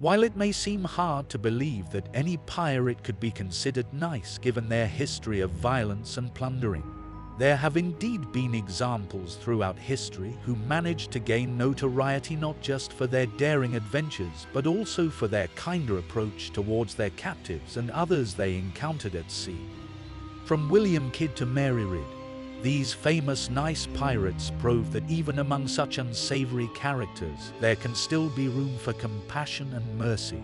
While it may seem hard to believe that any pirate could be considered nice given their history of violence and plundering, there have indeed been examples throughout history who managed to gain notoriety not just for their daring adventures, but also for their kinder approach towards their captives and others they encountered at sea. From William Kidd to Mary Read, these famous nice pirates prove that even among such unsavory characters, there can still be room for compassion and mercy.